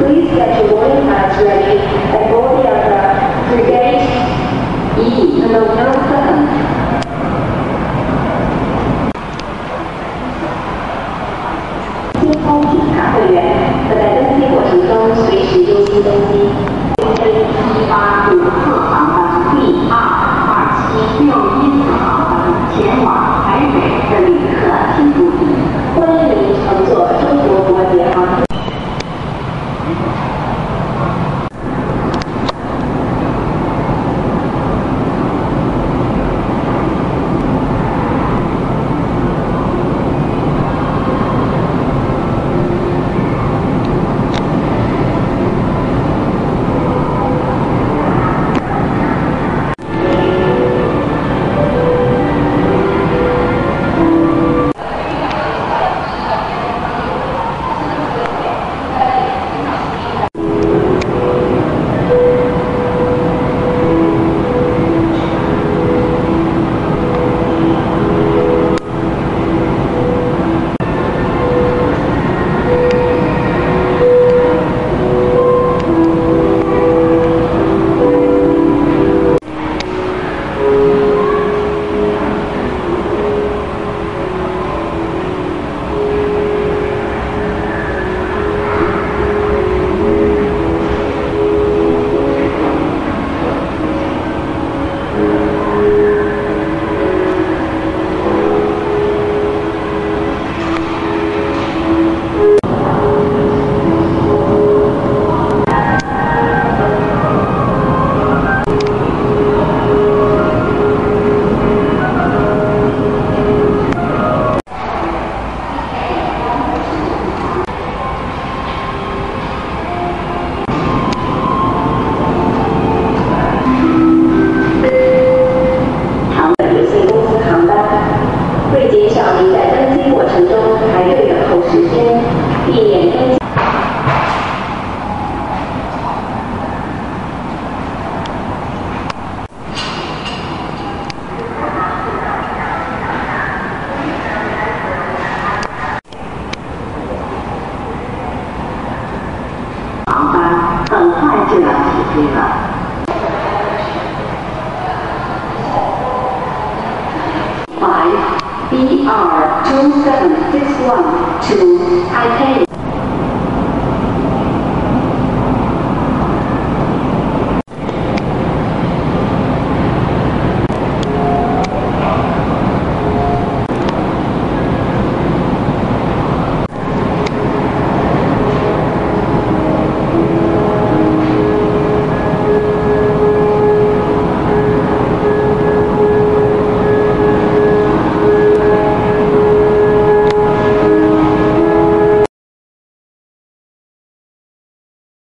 Please get your boarding cards ready and board the aircraft through gate E and Hotel 7. E 八五客航班 B 二二七六一次航班前往。Six one to Taipei.